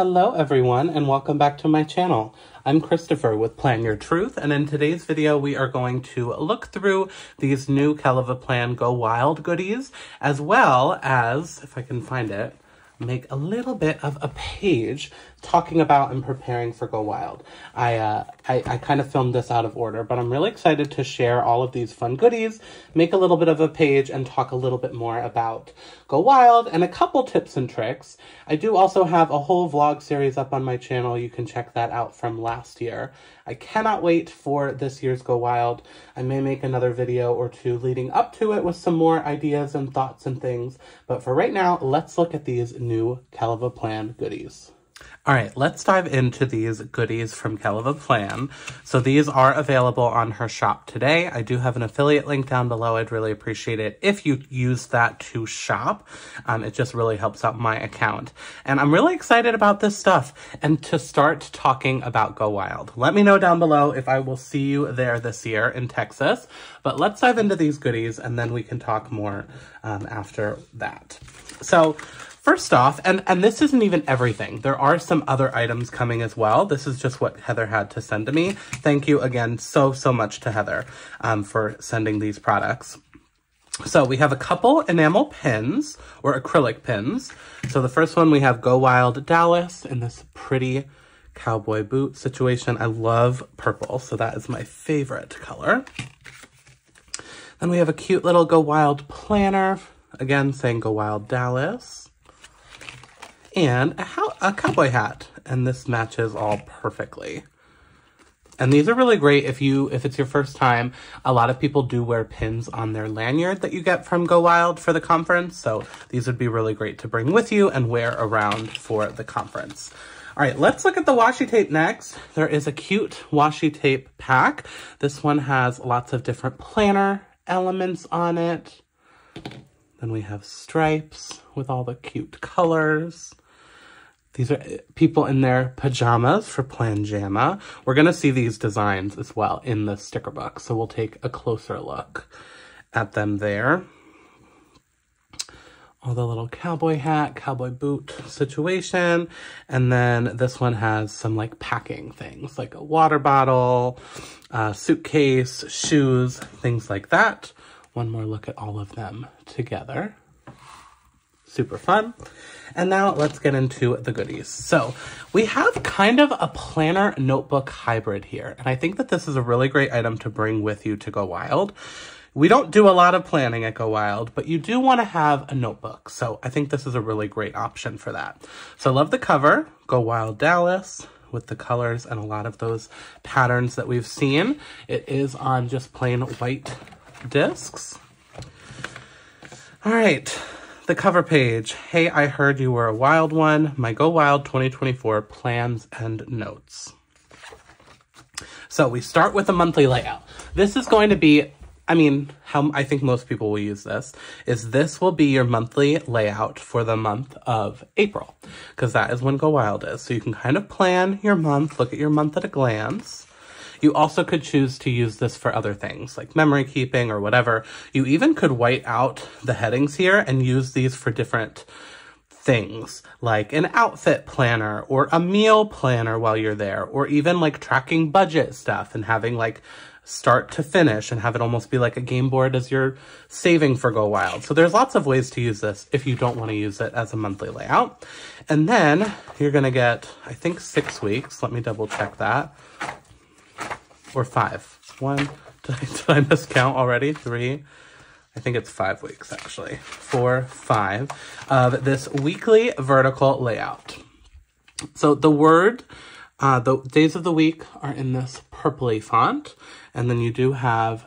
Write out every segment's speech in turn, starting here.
Hello everyone and welcome back to my channel. I'm Christopher with Plan Your Truth and in today's video we are going to look through these new Kell of a Plan Go Wild goodies as well as, if I can find it, make a little bit of a page talking about and preparing for Go Wild. I, uh, I, I kind of filmed this out of order, but I'm really excited to share all of these fun goodies, make a little bit of a page, and talk a little bit more about Go Wild and a couple tips and tricks. I do also have a whole vlog series up on my channel. You can check that out from last year. I cannot wait for this year's Go Wild. I may make another video or two leading up to it with some more ideas and thoughts and things. But for right now, let's look at these new Kell of a Plan goodies. All right, let's dive into these goodies from Kell of a Plan. So these are available on her shop today. I do have an affiliate link down below. I'd really appreciate it if you use that to shop. Um, it just really helps out my account. And I'm really excited about this stuff and to start talking about Go Wild. Let me know down below if I will see you there this year in Texas. But let's dive into these goodies and then we can talk more um, after that. So First off, and, and this isn't even everything. There are some other items coming as well. This is just what Heather had to send to me. Thank you again so, so much to Heather um, for sending these products. So we have a couple enamel pins or acrylic pins. So the first one we have Go Wild Dallas in this pretty cowboy boot situation. I love purple, so that is my favorite color. Then we have a cute little Go Wild planner. Again, saying Go Wild Dallas and a, a cowboy hat. And this matches all perfectly. And these are really great if you if it's your first time. A lot of people do wear pins on their lanyard that you get from Go Wild for the conference. So these would be really great to bring with you and wear around for the conference. All right, let's look at the washi tape next. There is a cute washi tape pack. This one has lots of different planner elements on it. Then we have stripes with all the cute colors. These are uh, people in their pajamas for Planjama. We're going to see these designs as well in the sticker book, so we'll take a closer look at them there. All the little cowboy hat, cowboy boot situation. And then this one has some like packing things, like a water bottle, a suitcase, shoes, things like that. One more look at all of them together super fun. And now let's get into the goodies. So we have kind of a planner notebook hybrid here. And I think that this is a really great item to bring with you to Go Wild. We don't do a lot of planning at Go Wild, but you do want to have a notebook. So I think this is a really great option for that. So I love the cover, Go Wild Dallas with the colors and a lot of those patterns that we've seen. It is on just plain white discs. All right, the cover page. Hey, I heard you were a wild one. My Go Wild 2024 plans and notes. So we start with a monthly layout. This is going to be, I mean, how I think most people will use this, is this will be your monthly layout for the month of April, because that is when Go Wild is. So you can kind of plan your month, look at your month at a glance. You also could choose to use this for other things like memory keeping or whatever. You even could white out the headings here and use these for different things like an outfit planner or a meal planner while you're there, or even like tracking budget stuff and having like start to finish and have it almost be like a game board as you're saving for Go Wild. So there's lots of ways to use this if you don't want to use it as a monthly layout. And then you're going to get, I think, six weeks. Let me double check that or five. One, did I, did I miscount already? Three, I think it's five weeks actually. Four, five of this weekly vertical layout. So the word, uh, the days of the week are in this purpley font. And then you do have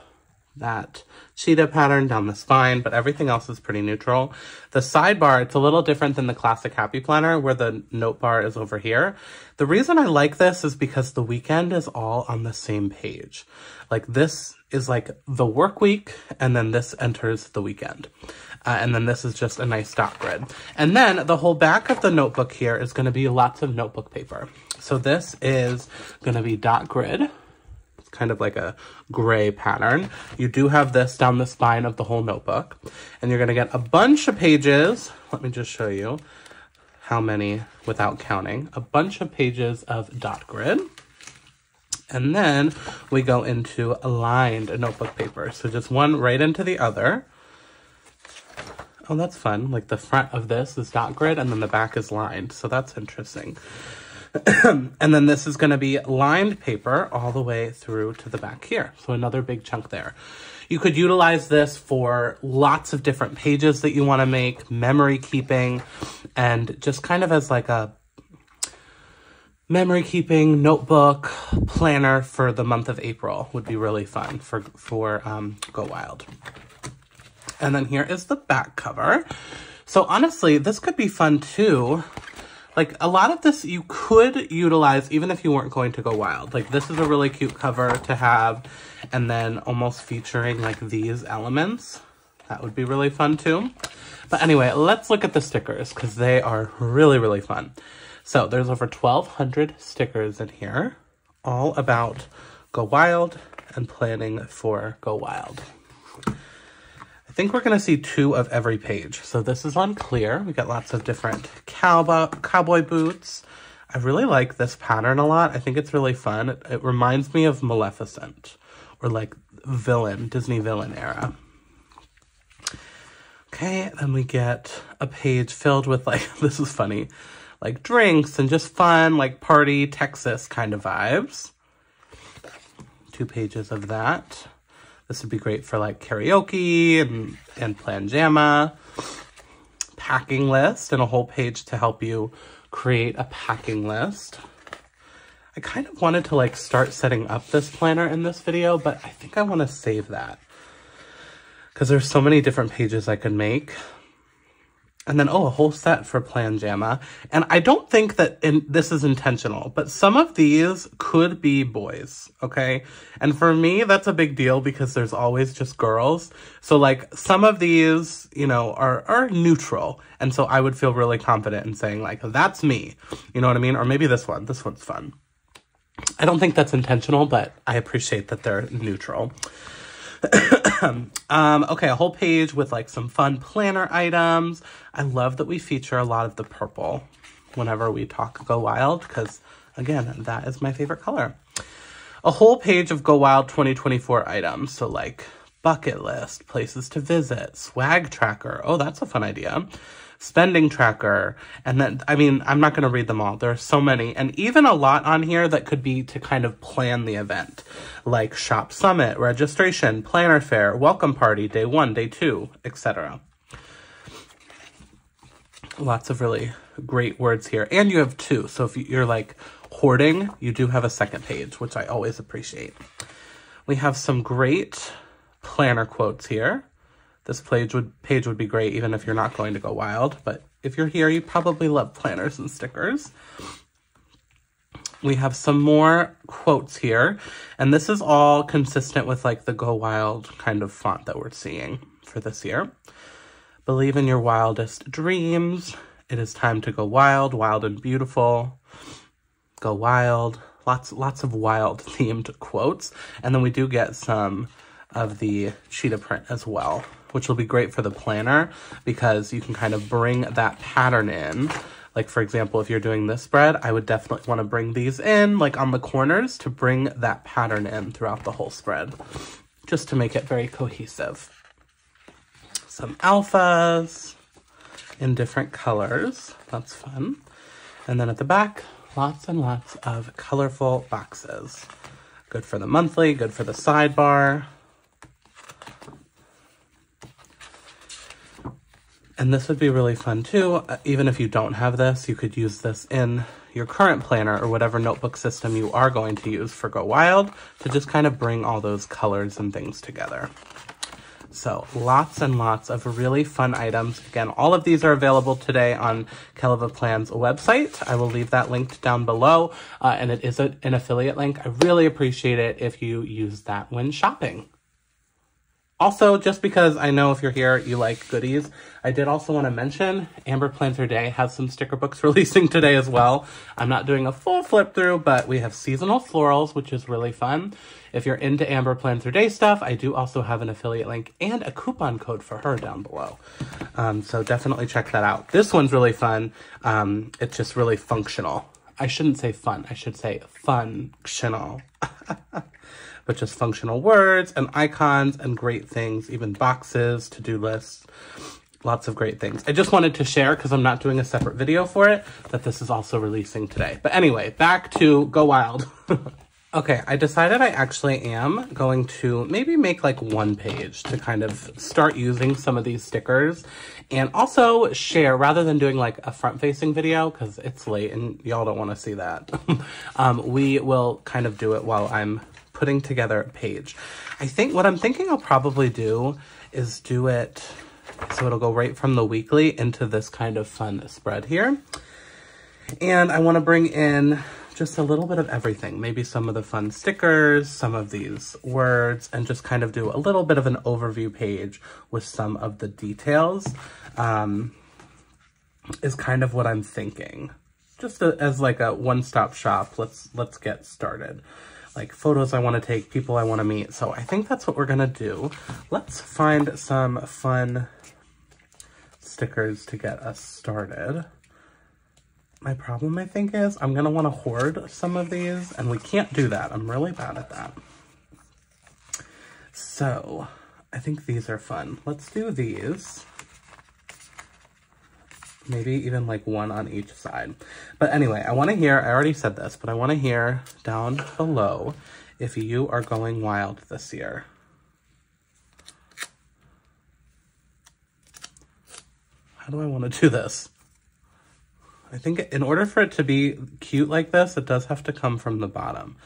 that cheetah pattern down the spine, but everything else is pretty neutral. The sidebar, it's a little different than the classic Happy Planner where the note bar is over here. The reason I like this is because the weekend is all on the same page. Like this is like the work week and then this enters the weekend. Uh, and then this is just a nice dot grid. And then the whole back of the notebook here is going to be lots of notebook paper. So this is going to be dot grid kind of like a gray pattern. You do have this down the spine of the whole notebook. And you're going to get a bunch of pages. Let me just show you how many without counting. A bunch of pages of dot grid. And then we go into lined notebook paper. So just one right into the other. Oh, that's fun. Like the front of this is dot grid and then the back is lined. So that's interesting. and then this is going to be lined paper all the way through to the back here. So another big chunk there. You could utilize this for lots of different pages that you want to make, memory keeping, and just kind of as like a memory keeping notebook planner for the month of April would be really fun for, for um, Go Wild. And then here is the back cover. So honestly, this could be fun too like, a lot of this you could utilize even if you weren't going to go wild. Like, this is a really cute cover to have, and then almost featuring, like, these elements. That would be really fun, too. But anyway, let's look at the stickers, because they are really, really fun. So, there's over 1,200 stickers in here, all about Go Wild and planning for Go Wild. I think we're going to see two of every page. So this is on clear. We got lots of different cowboy, cowboy boots. I really like this pattern a lot. I think it's really fun. It, it reminds me of Maleficent or like villain, Disney villain era. Okay, then we get a page filled with like, this is funny, like drinks and just fun, like party Texas kind of vibes. Two pages of that. This would be great for like karaoke and, and plan jamma. Packing list and a whole page to help you create a packing list. I kind of wanted to like start setting up this planner in this video, but I think I want to save that because there's so many different pages I could make. And then, oh, a whole set for Plan Jamma. And I don't think that in, this is intentional, but some of these could be boys, okay? And for me, that's a big deal because there's always just girls. So, like, some of these, you know, are, are neutral. And so I would feel really confident in saying, like, that's me. You know what I mean? Or maybe this one. This one's fun. I don't think that's intentional, but I appreciate that they're neutral. um, okay, a whole page with like some fun planner items. I love that we feature a lot of the purple whenever we talk Go Wild because, again, that is my favorite color. A whole page of Go Wild 2024 items. So like bucket list, places to visit, swag tracker. Oh, that's a fun idea spending tracker, and then, I mean, I'm not going to read them all. There are so many, and even a lot on here that could be to kind of plan the event, like shop summit, registration, planner fair, welcome party, day one, day two, etc. Lots of really great words here. And you have two, so if you're like hoarding, you do have a second page, which I always appreciate. We have some great planner quotes here. This page would page would be great even if you're not going to go wild, but if you're here, you probably love planners and stickers. We have some more quotes here, and this is all consistent with like the Go Wild kind of font that we're seeing for this year. Believe in your wildest dreams. It is time to go wild, wild and beautiful. Go wild. Lots, lots of wild themed quotes. And then we do get some of the cheetah print as well which will be great for the planner because you can kind of bring that pattern in. Like, for example, if you're doing this spread, I would definitely want to bring these in, like on the corners, to bring that pattern in throughout the whole spread, just to make it very cohesive. Some alphas in different colors. That's fun. And then at the back, lots and lots of colorful boxes. Good for the monthly, good for the sidebar. And this would be really fun too. Uh, even if you don't have this, you could use this in your current planner or whatever notebook system you are going to use for Go Wild to just kind of bring all those colors and things together. So lots and lots of really fun items. Again, all of these are available today on Kell of a Plan's website. I will leave that linked down below, uh, and it is a, an affiliate link. I really appreciate it if you use that when shopping. Also, just because I know if you're here, you like goodies, I did also want to mention Amber Plans Her Day has some sticker books releasing today as well. I'm not doing a full flip through, but we have seasonal florals, which is really fun. If you're into Amber Plans Her Day stuff, I do also have an affiliate link and a coupon code for her down below. Um, so definitely check that out. This one's really fun. Um, it's just really functional. I shouldn't say fun. I should say functional. but just functional words and icons and great things, even boxes, to-do lists, lots of great things. I just wanted to share, because I'm not doing a separate video for it, that this is also releasing today. But anyway, back to Go Wild. okay, I decided I actually am going to maybe make like one page to kind of start using some of these stickers and also share rather than doing like a front facing video because it's late and y'all don't want to see that. um, we will kind of do it while I'm putting together a page. I think what I'm thinking I'll probably do is do it so it'll go right from the weekly into this kind of fun spread here. And I want to bring in just a little bit of everything. Maybe some of the fun stickers, some of these words, and just kind of do a little bit of an overview page with some of the details um, is kind of what I'm thinking. Just a, as like a one-stop shop, let's let's get started like photos I want to take, people I want to meet. So I think that's what we're going to do. Let's find some fun stickers to get us started. My problem, I think, is I'm going to want to hoard some of these, and we can't do that. I'm really bad at that. So I think these are fun. Let's do these maybe even like one on each side. But anyway, I want to hear, I already said this, but I want to hear down below if you are going wild this year. How do I want to do this? I think in order for it to be cute like this, it does have to come from the bottom.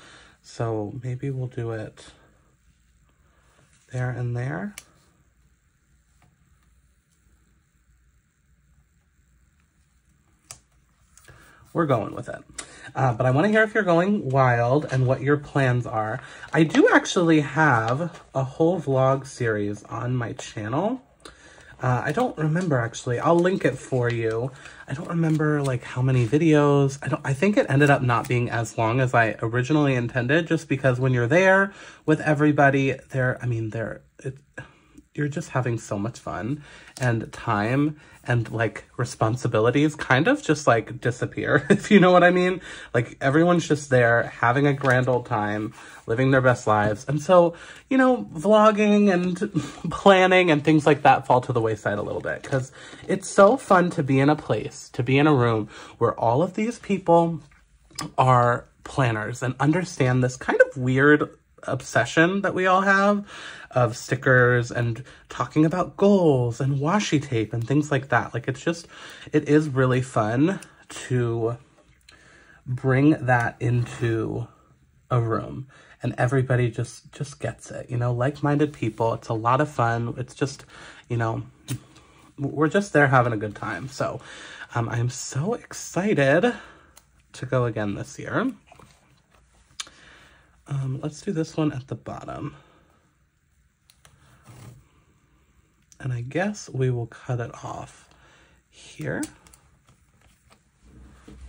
So maybe we'll do it there and there. We're going with it. Uh, but I want to hear if you're going wild and what your plans are. I do actually have a whole vlog series on my channel. Uh, I don't remember actually. I'll link it for you. I don't remember like how many videos. I don't. I think it ended up not being as long as I originally intended, just because when you're there with everybody, there. I mean, there. It, you're just having so much fun and time and like responsibilities kind of just like disappear, if you know what I mean. Like everyone's just there having a grand old time, living their best lives. And so, you know, vlogging and planning and things like that fall to the wayside a little bit because it's so fun to be in a place, to be in a room where all of these people are planners and understand this kind of weird obsession that we all have of stickers and talking about goals and washi tape and things like that. Like it's just, it is really fun to bring that into a room and everybody just, just gets it, you know, like-minded people. It's a lot of fun. It's just, you know, we're just there having a good time. So um, I'm so excited to go again this year. Um, let's do this one at the bottom. And I guess we will cut it off here.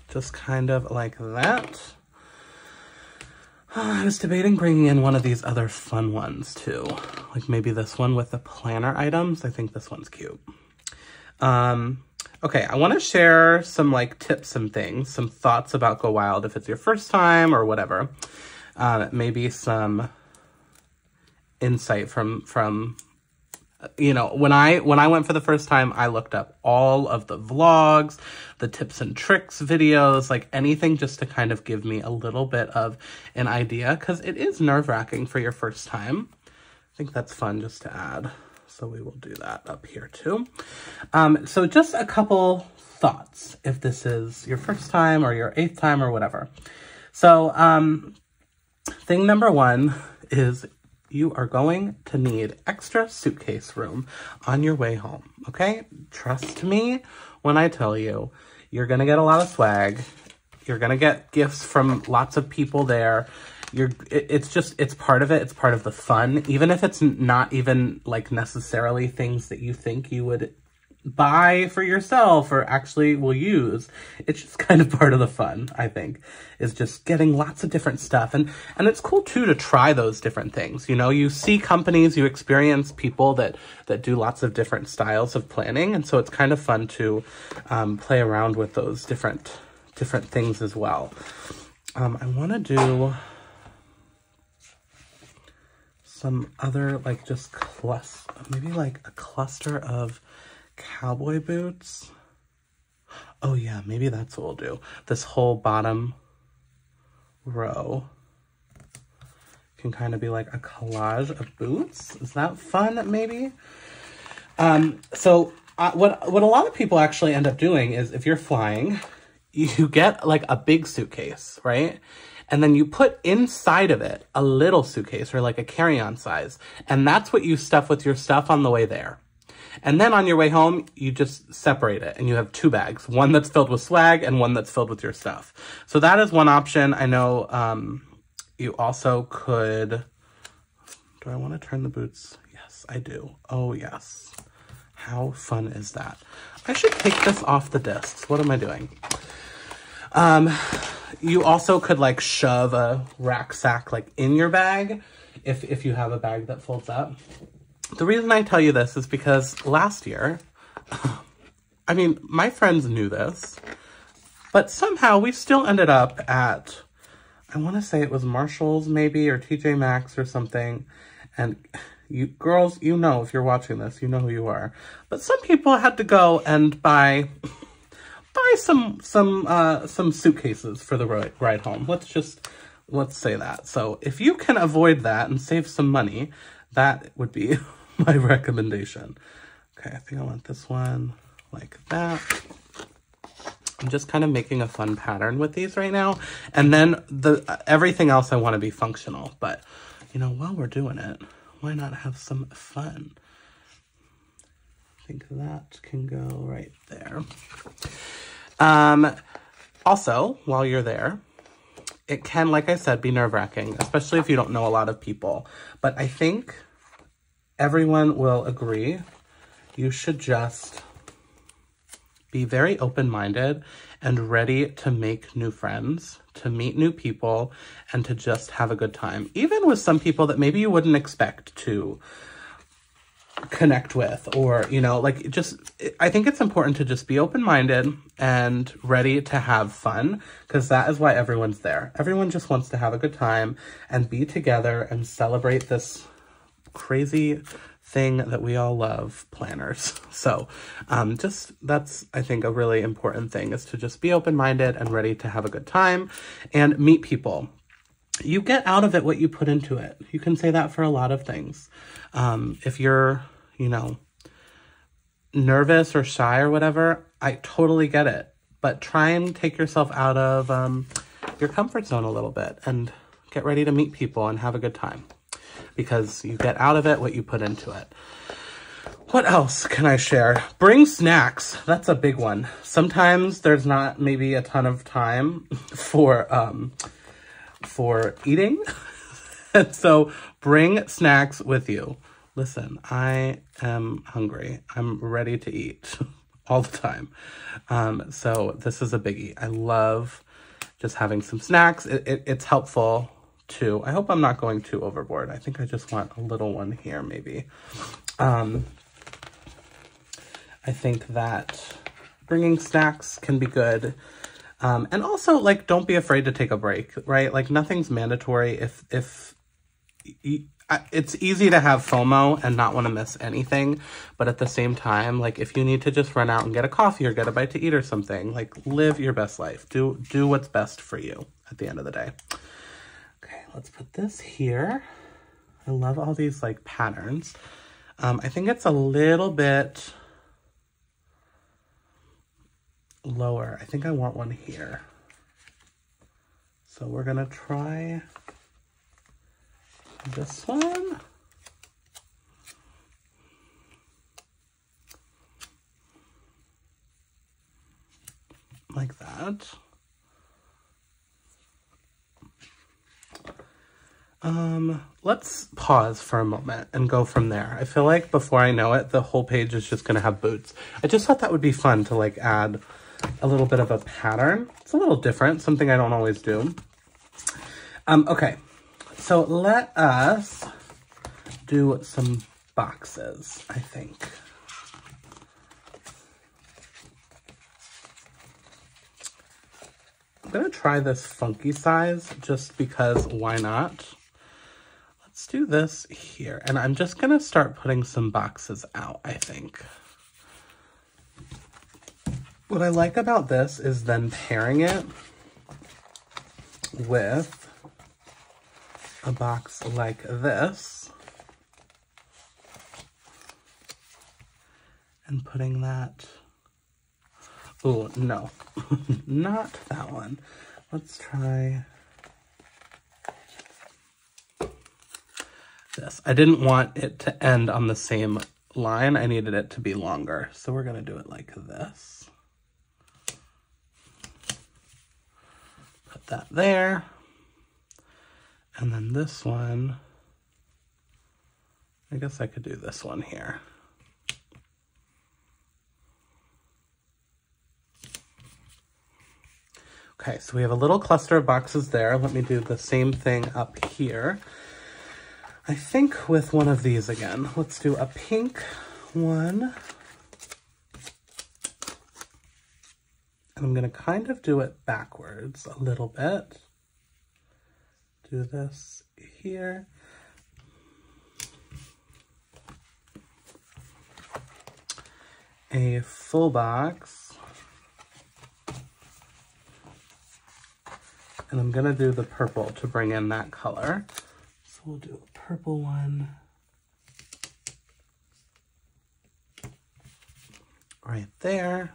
Just kind of like that. I was debating bringing in one of these other fun ones too. Like maybe this one with the planner items. I think this one's cute. Um, okay, I want to share some like tips and things, some thoughts about Go Wild if it's your first time or whatever uh, maybe some insight from from you know when i when i went for the first time i looked up all of the vlogs the tips and tricks videos like anything just to kind of give me a little bit of an idea because it is nerve-wracking for your first time. I think that's fun just to add. So we will do that up here too. Um so just a couple thoughts if this is your first time or your eighth time or whatever. So um Thing number one is you are going to need extra suitcase room on your way home, okay? Trust me when I tell you, you're gonna get a lot of swag. You're gonna get gifts from lots of people there. you're it, it's just it's part of it it's part of the fun even if it's not even like necessarily things that you think you would buy for yourself or actually will use. It's just kind of part of the fun i think is just getting lots of different stuff. And and it's cool too to try those different things. You know you see companies you experience people that that do lots of different styles of planning. And so it's kind of fun to um, play around with those different different things as well. Um, i want to do some other like just cluster, maybe like a cluster of cowboy boots. Oh yeah, maybe that's what we'll do. This whole bottom row can kind of be like a collage of boots. Is that fun, maybe? Um, so uh, what, what a lot of people actually end up doing is if you're flying, you get like a big suitcase, right? And then you put inside of it a little suitcase or like a carry-on size. And that's what you stuff with your stuff on the way there. And then on your way home, you just separate it and you have two bags, one that's filled with swag and one that's filled with your stuff. So that is one option. I know um, you also could, do I want to turn the boots? Yes, I do. Oh, yes. How fun is that? I should take this off the discs. What am I doing? Um, you also could like shove a rack sack like in your bag if, if you have a bag that folds up. The reason I tell you this is because last year, I mean, my friends knew this, but somehow we still ended up at, I want to say it was Marshall's maybe, or TJ Maxx or something. And you girls, you know, if you're watching this, you know who you are. But some people had to go and buy buy some some uh, some suitcases for the ride, ride home. Let's just let's say that. So if you can avoid that and save some money, that would be my recommendation. Okay, I think I want this one like that. I'm just kind of making a fun pattern with these right now. And then the everything else I want to be functional. But, you know, while we're doing it, why not have some fun? I think that can go right there. Um, also, while you're there, it can, like I said, be nerve-wracking, especially if you don't know a lot of people. But I think everyone will agree you should just be very open-minded and ready to make new friends, to meet new people, and to just have a good time. Even with some people that maybe you wouldn't expect to connect with or you know like just i think it's important to just be open-minded and ready to have fun because that is why everyone's there everyone just wants to have a good time and be together and celebrate this crazy thing that we all love planners so um just that's i think a really important thing is to just be open-minded and ready to have a good time and meet people you get out of it what you put into it. You can say that for a lot of things. Um, if you're, you know, nervous or shy or whatever, I totally get it. But try and take yourself out of um, your comfort zone a little bit and get ready to meet people and have a good time. Because you get out of it what you put into it. What else can I share? Bring snacks. That's a big one. Sometimes there's not maybe a ton of time for um, for eating. and so bring snacks with you. Listen, I am hungry. I'm ready to eat all the time. Um, so this is a biggie. I love just having some snacks. It, it, it's helpful too. I hope I'm not going too overboard. I think I just want a little one here maybe. Um, I think that bringing snacks can be good. Um, and also, like, don't be afraid to take a break, right? Like, nothing's mandatory. If, if, it's easy to have FOMO and not want to miss anything. But at the same time, like, if you need to just run out and get a coffee or get a bite to eat or something, like, live your best life. Do, do what's best for you at the end of the day. Let's put this here. I love all these, like, patterns. Um, I think it's a little bit lower. I think I want one here. So we're gonna try this one. Like that. Um, let's pause for a moment and go from there. I feel like before I know it, the whole page is just going to have boots. I just thought that would be fun to like add a little bit of a pattern. It's a little different, something I don't always do. Um, okay, so let us do some boxes, I think. I'm gonna try this funky size just because why not? Do this here. And I'm just gonna start putting some boxes out, I think. What I like about this is then pairing it with a box like this and putting that, oh no, not that one. Let's try this. I didn't want it to end on the same line. I needed it to be longer. So we're gonna do it like this. Put that there. And then this one, I guess I could do this one here. Okay, so we have a little cluster of boxes there. Let me do the same thing up here. I think with one of these again. Let's do a pink one. And I'm going to kind of do it backwards a little bit. Do this here. A full box. And I'm going to do the purple to bring in that color. So we'll do purple one. Right there.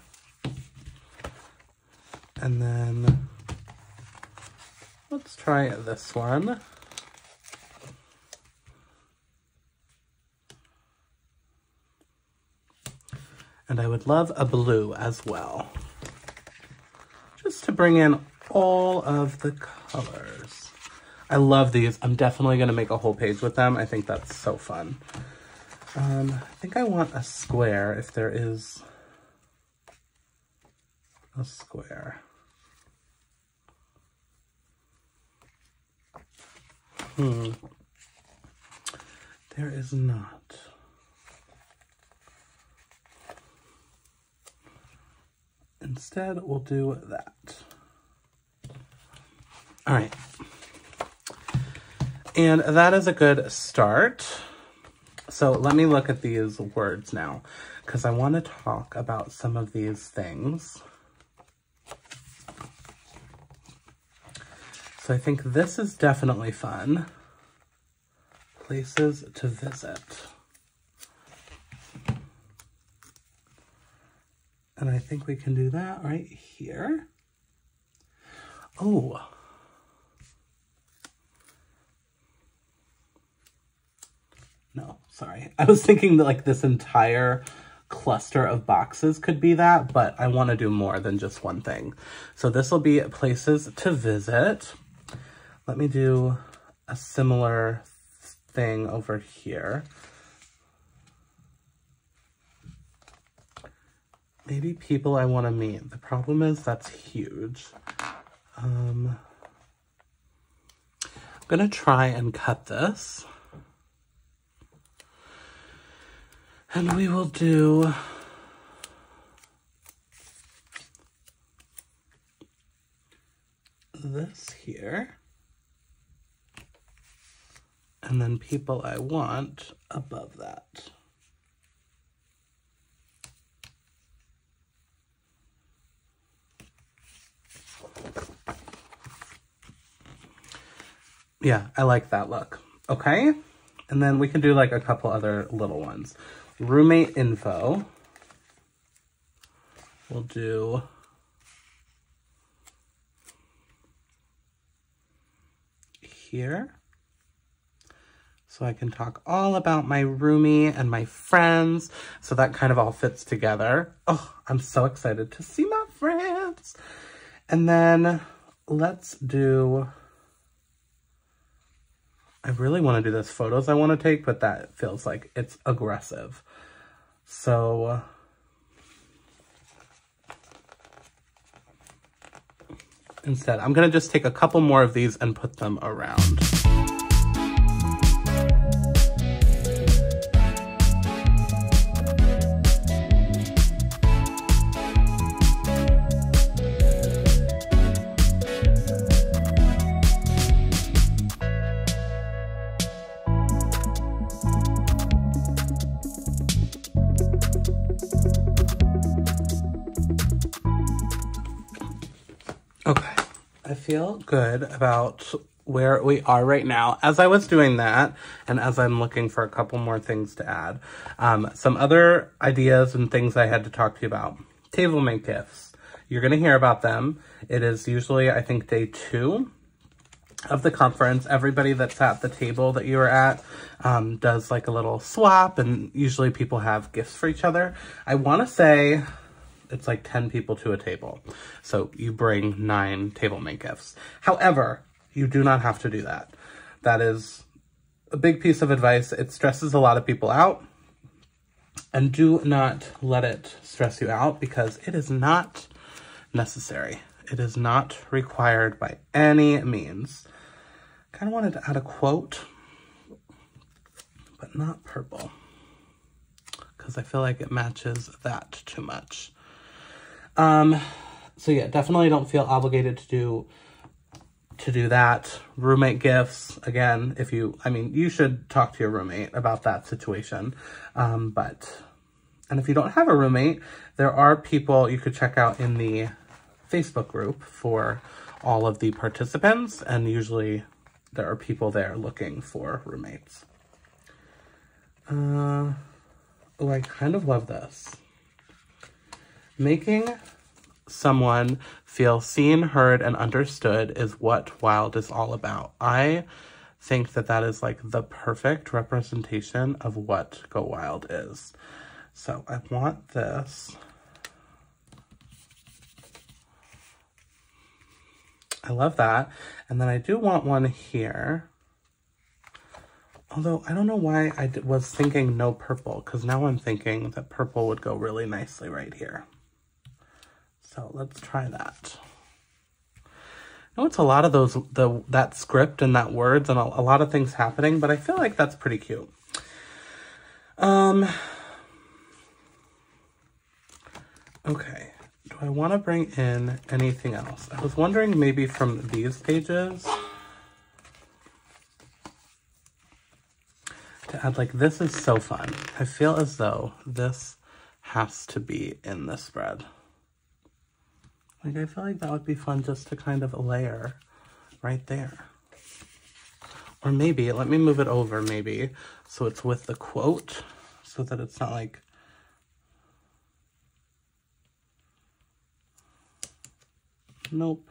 And then let's try this one. And I would love a blue as well. Just to bring in all of the colors. I love these. I'm definitely going to make a whole page with them. I think that's so fun. Um, I think I want a square if there is a square. Hmm. There is not. Instead, we'll do that. All right. And that is a good start. So let me look at these words now, because I want to talk about some of these things. So I think this is definitely fun. Places to visit. And I think we can do that right here. Oh. No, sorry. I was thinking that like this entire cluster of boxes could be that, but I want to do more than just one thing. So this will be places to visit. Let me do a similar thing over here. Maybe people I want to meet. The problem is that's huge. Um, I'm going to try and cut this. And we will do this here and then people I want above that. Yeah, I like that look. Okay. And then we can do like a couple other little ones. Roommate info. We'll do here. So I can talk all about my roomie and my friends. So that kind of all fits together. Oh, I'm so excited to see my friends. And then let's do I really want to do this photos I want to take, but that feels like it's aggressive. So uh, instead, I'm going to just take a couple more of these and put them around. Feel good about where we are right now. As I was doing that, and as I'm looking for a couple more things to add, um, some other ideas and things I had to talk to you about. Table mate gifts. You're going to hear about them. It is usually, I think, day two of the conference. Everybody that's at the table that you were at um, does like a little swap, and usually people have gifts for each other. I want to say it's like 10 people to a table. So you bring nine table mate gifts. However, you do not have to do that. That is a big piece of advice. It stresses a lot of people out. And do not let it stress you out because it is not necessary. It is not required by any means. Kind of wanted to add a quote, but not purple because I feel like it matches that too much. Um, so yeah, definitely don't feel obligated to do to do that. Roommate gifts, again, if you, I mean, you should talk to your roommate about that situation. Um, but, and if you don't have a roommate, there are people you could check out in the Facebook group for all of the participants, and usually there are people there looking for roommates. Uh, oh, I kind of love this. Making someone feel seen, heard, and understood is what Wild is all about. I think that that is like the perfect representation of what Go Wild is. So I want this. I love that. And then I do want one here. Although I don't know why I was thinking no purple, because now I'm thinking that purple would go really nicely right here. So let's try that. I know it's a lot of those, the that script and that words and a, a lot of things happening, but I feel like that's pretty cute. Um, okay. Do I want to bring in anything else? I was wondering maybe from these pages to add like, this is so fun. I feel as though this has to be in the spread. Like, I feel like that would be fun just to kind of layer right there. Or maybe, let me move it over maybe, so it's with the quote, so that it's not like... Nope.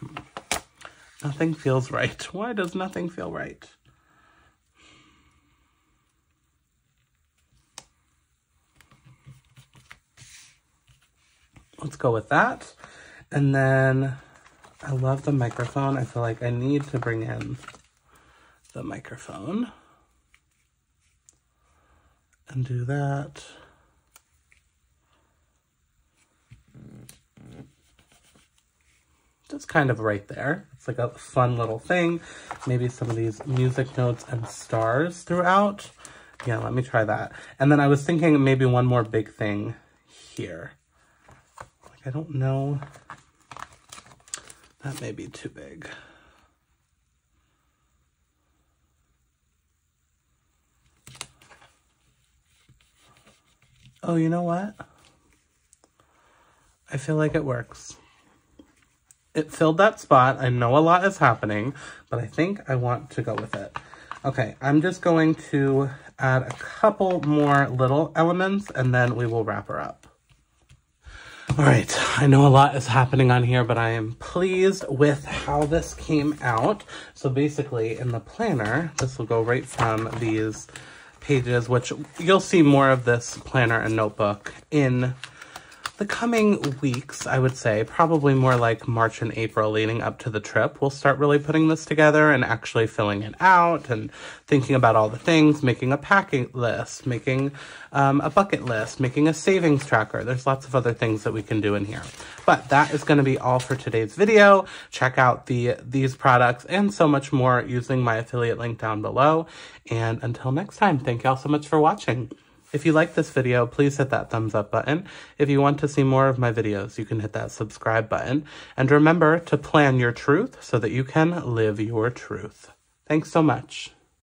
Hmm. Nothing feels right. Why does nothing feel right? Let's go with that. And then I love the microphone. I feel like I need to bring in the microphone and do that. Just kind of right there. It's like a fun little thing. Maybe some of these music notes and stars throughout. Yeah, let me try that. And then I was thinking maybe one more big thing here. I don't know. That may be too big. Oh, you know what? I feel like it works. It filled that spot. I know a lot is happening, but I think I want to go with it. Okay, I'm just going to add a couple more little elements and then we will wrap her up. All right, I know a lot is happening on here, but I am pleased with how this came out. So basically in the planner, this will go right from these pages, which you'll see more of this planner and notebook in the coming weeks, I would say, probably more like March and April leading up to the trip, we'll start really putting this together and actually filling it out and thinking about all the things, making a packing list, making um, a bucket list, making a savings tracker. There's lots of other things that we can do in here. But that is going to be all for today's video. Check out the these products and so much more using my affiliate link down below. And until next time, thank y'all so much for watching. If you like this video, please hit that thumbs up button. If you want to see more of my videos, you can hit that subscribe button. And remember to plan your truth so that you can live your truth. Thanks so much.